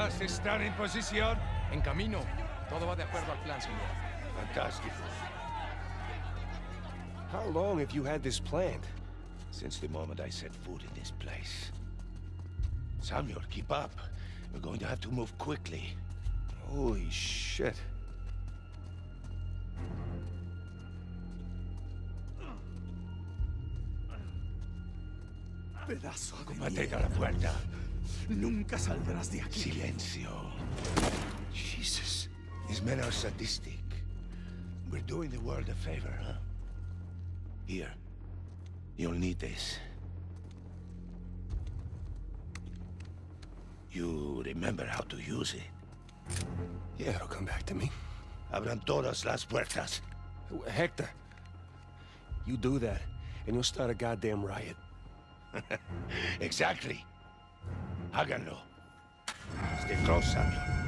armas están en posición? En camino. Todo va de acuerdo al plan, señor. Fantástico. How long have you had this planned? Since the moment I set foot in this place. Samuel, keep up. We're going to have to move quickly. Holy shit. Pedazo de Combate a la puerta. Nunca saldrás de aquí. Silencio. Jesus. These men are sadistic. We're doing the world a favor, huh? Here. You'll need this. You remember how to use it? Yeah, it'll come back to me. Abran todas las puertas. Hector, you do that, and you'll start a goddamn riot. exactly. Háganlo. Stay close, Samuel.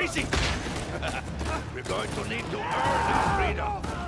Crazy! We're going to need to earn our freedom.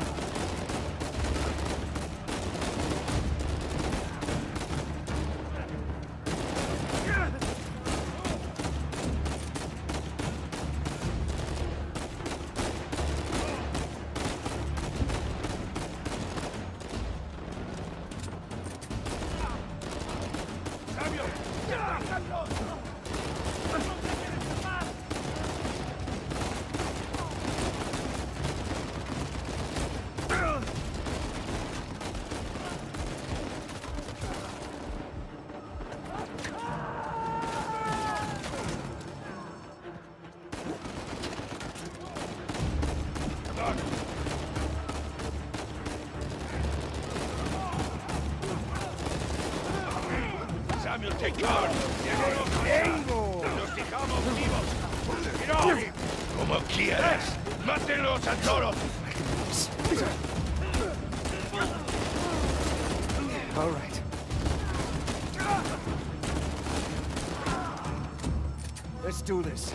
Let's do this.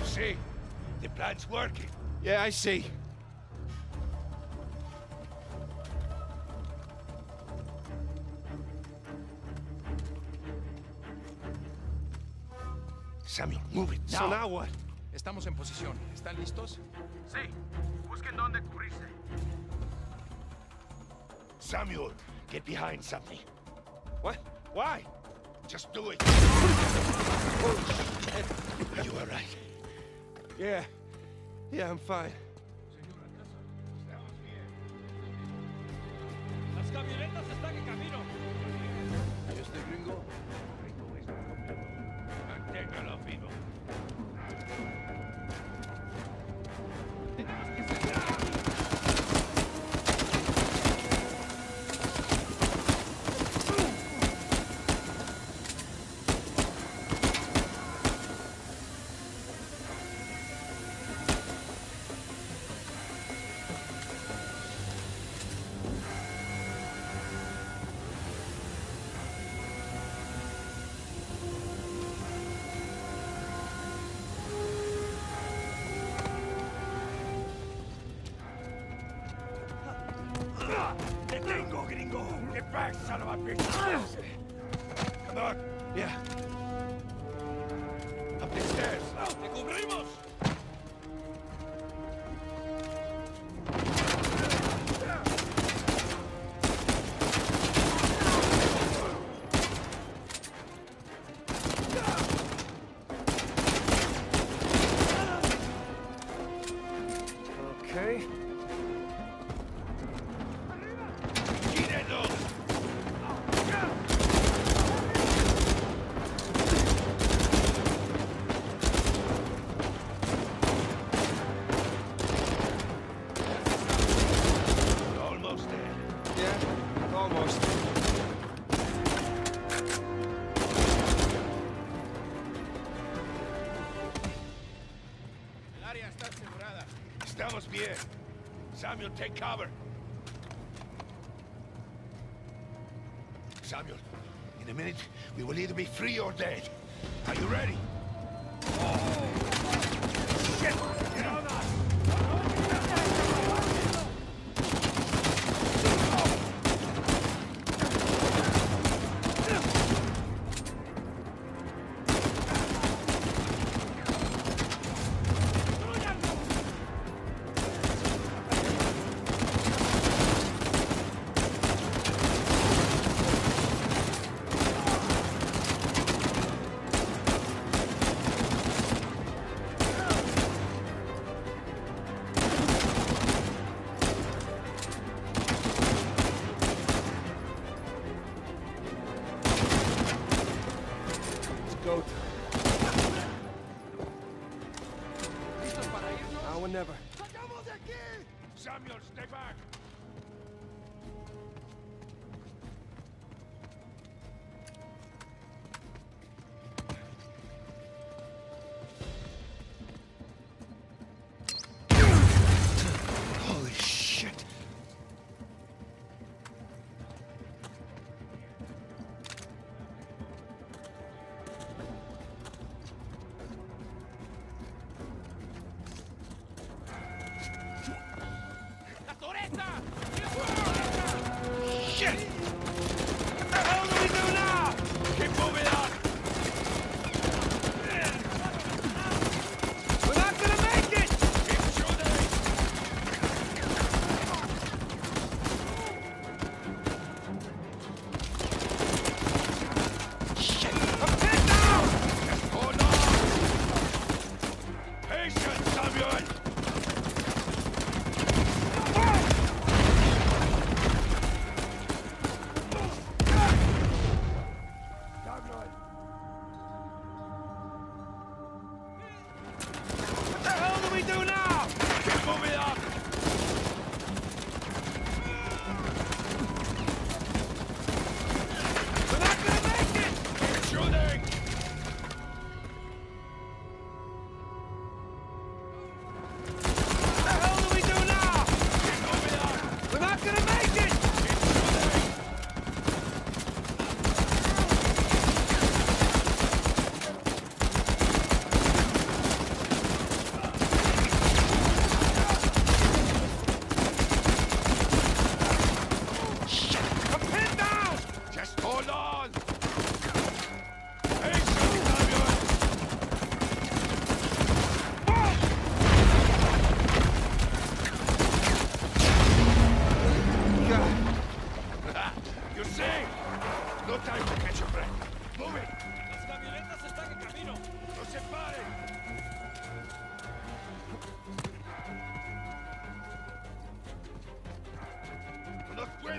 You see? The plan's working. Yeah, I see. Samuel, move it now. So now what? Estamos en posición. ¿Están listos? Sí, busquen dónde cubrirse. Samuel, get behind something. What? Why? Just do it. Are you all right? Yeah. Yeah, I'm fine. ¡Te tengo, gringo! Get back, son of a bitch! Ah! Come on. Yeah. Samuel, take cover. Samuel, in a minute, we will either be free or dead. Are you ready?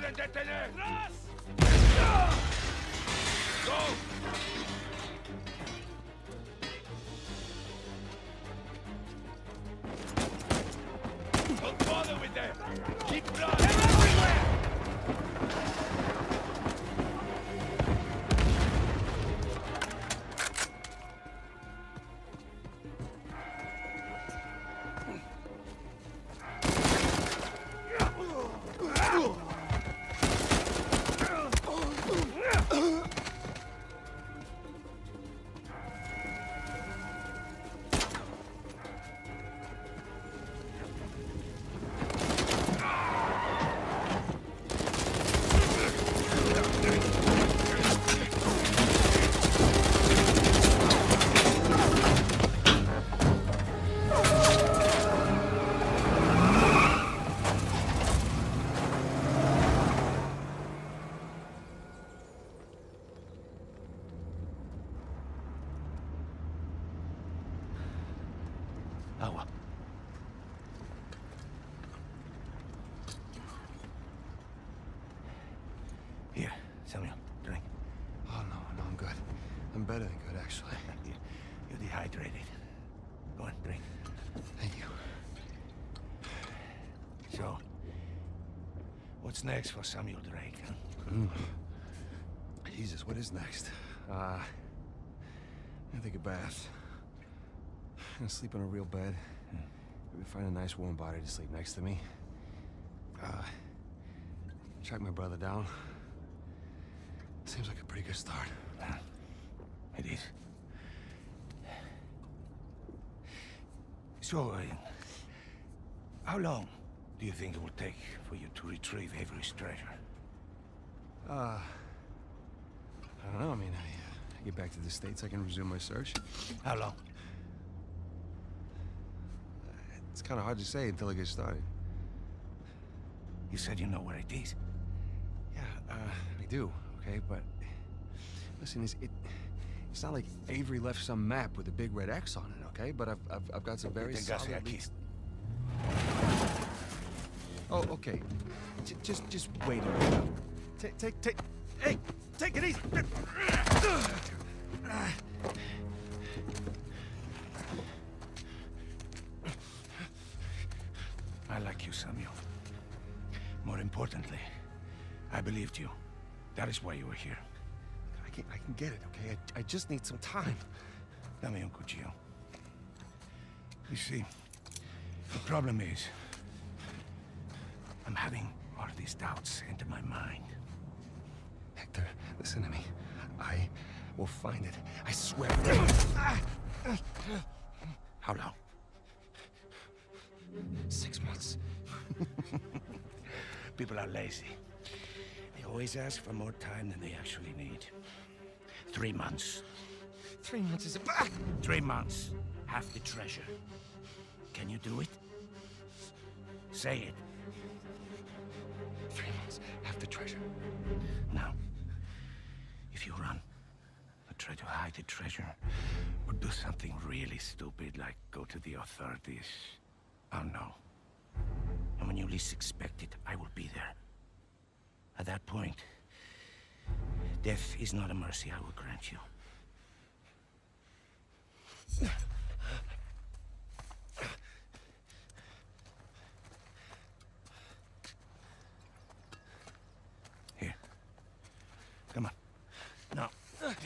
¡No nos detener! ¡Go! Don't bother with them! Keep running! You're dehydrated. Go on, drink. Thank you. So, what's next for Samuel Drake? Huh? Jesus, what is next? Uh, I'm gonna take a bath. I'm gonna sleep in a real bed. we find a nice warm body to sleep next to me. Uh, track my brother down. Seems like a pretty good start. It is. So, uh, how long do you think it will take for you to retrieve Avery's treasure? Uh, I don't know. I mean, I, uh, I get back to the States, I can resume my search. How long? It's kind of hard to say until I get started. You said you know where it is. Yeah, uh, I do, okay? But listen, it's, it, it's not like Avery left some map with a big red X on it, okay? But I've, I've, I've got some very solid leads. Oh, okay. J just, just wait a minute. Take, take, take. Hey, take it easy. I like you, Samuel. More importantly, I believed you. That is why you were here. I can, I can get it, okay? I, I just need some time. Dame un cuchillo. You see, the problem is, I'm having all these doubts into my mind. Hector, listen to me. I will find it. I swear. How long? Six months. People are lazy. They always ask for more time than they actually need. Three months. Three months is a... Ah! Three months. Half the treasure. Can you do it? Say it. Three months. Half the treasure. Now, if you run, or try to hide the treasure, or do something really stupid like go to the authorities, oh, I'll know. And when you least expect it, I will be there. At that point, death is not a mercy I will grant you. Here. Come on. Now, the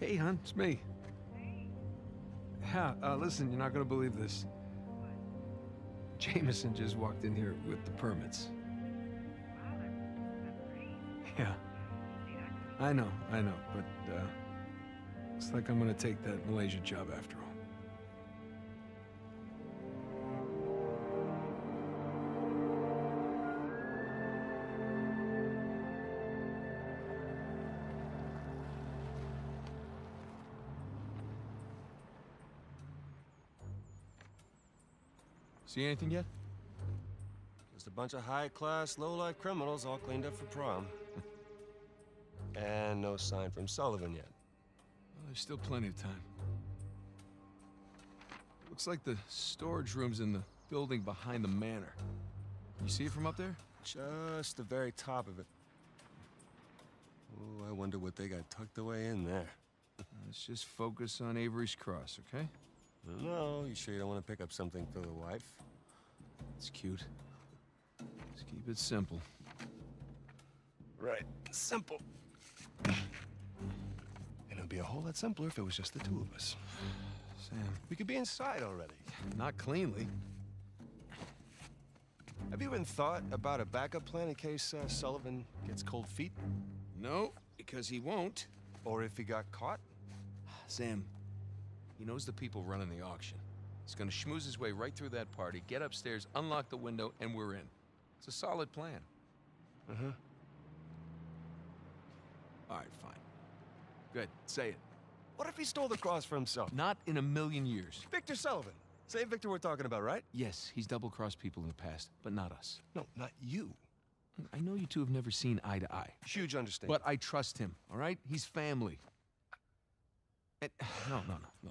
Hey, hon, it's me. Yeah, uh, listen, you're not gonna believe this. Jameson just walked in here with the permits. Yeah. I know, I know, but, uh, looks like I'm gonna take that Malaysia job after all. See anything yet? Just a bunch of high-class, low-life criminals all cleaned up for prom. and no sign from Sullivan yet. Well, there's still plenty of time. Looks like the storage room's in the building behind the manor. You see it from up there? Just the very top of it. Oh, I wonder what they got tucked away in there. Let's just focus on Avery's Cross, okay? No, you sure you don't want to pick up something for the wife? It's cute. Let's keep it simple. Right. Simple. And it'd be a whole lot simpler if it was just the two of us. Sam, We could be inside already. not cleanly. Have you even thought about a backup plan in case uh, Sullivan gets cold feet? No, because he won't. Or if he got caught? Sam, he knows the people running the auction. He's gonna schmooze his way right through that party, get upstairs, unlock the window, and we're in. It's a solid plan. Uh-huh. All right, fine. Good, say it. What if he stole the cross for himself? Not in a million years. Victor Sullivan. Same Victor we're talking about, right? Yes, he's double-crossed people in the past, but not us. No, not you. I know you two have never seen eye to eye, Huge understanding. but I trust him, all right? He's family. And, no, no, no, no.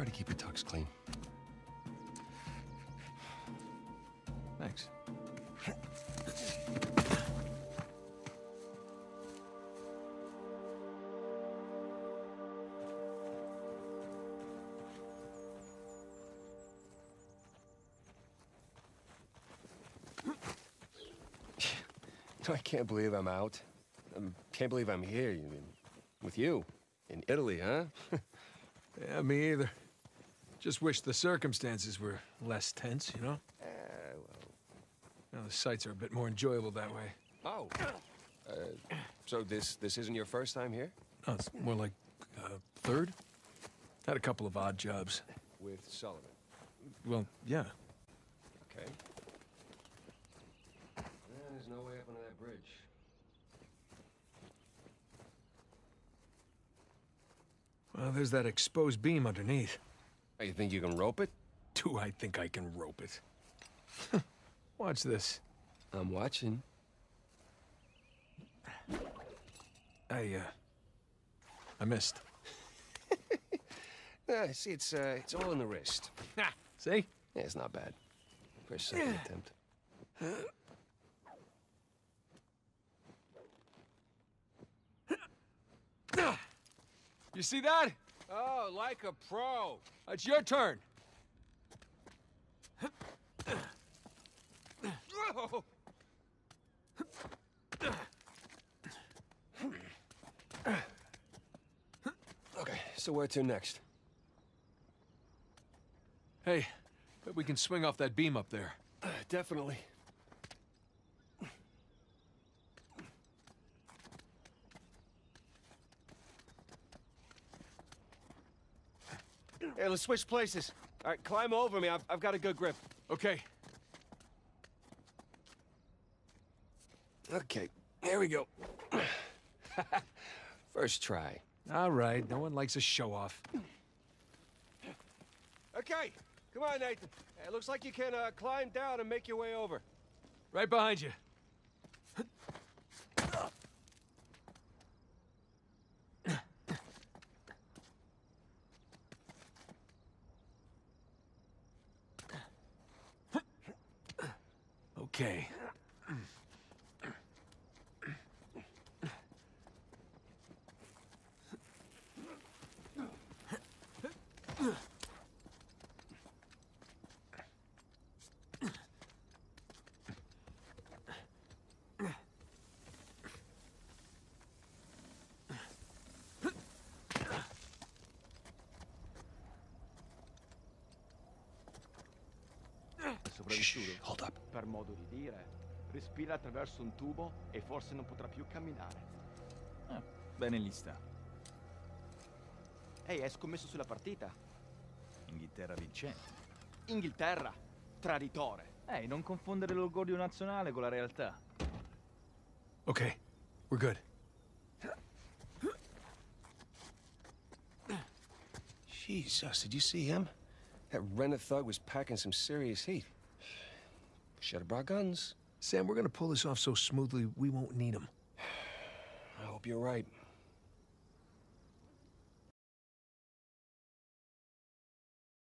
Try to keep your tux clean. Thanks. I can't believe I'm out. I can't believe I'm here. You mean, with you in Italy, huh? Yeah, me either. Just wish the circumstances were less tense, you know? Eh, well. Know, the sights are a bit more enjoyable that way. Oh. Uh, so this this isn't your first time here No, it's more like uh, third. Had a couple of odd jobs. with Sullivan? Well, yeah. Okay. There's no way up under that bridge. Well, there's that exposed beam underneath. Oh, you think you can rope it? Do I think I can rope it? Watch this. I'm watching. I, uh... I missed. Yeah, see, it's uh, it's all in the wrist. See? Yeah, it's not bad. For a second attempt. You see that? Oh, like a pro. It's your turn. Okay, so where to next? Hey, bet we can swing off that beam up there. Uh, definitely. Hey, let's switch places. All right, climb over me. I've, I've got a good grip. Okay. Okay, here we go. First try. All right, no one likes a show off. Okay, come on, Nathan. It looks like you can uh, climb down and make your way over. Right behind you. Sopravvissuto, hold up. per modo di dire, respira attraverso un tubo e forse non potrà più camminare. Ah, bene lì sta. Ehi, hai scommesso sulla partita? Inghilterra vincente. Inghilterra, traditore. Ehi, non confondere l'orgoglio nazionale con la realtà. Okay, we're good. Jesus, did you see him? That Renner thug was packing some serious heat. Should have brought guns. Sam, we're gonna pull this off so smoothly we won't need them. I hope you're right.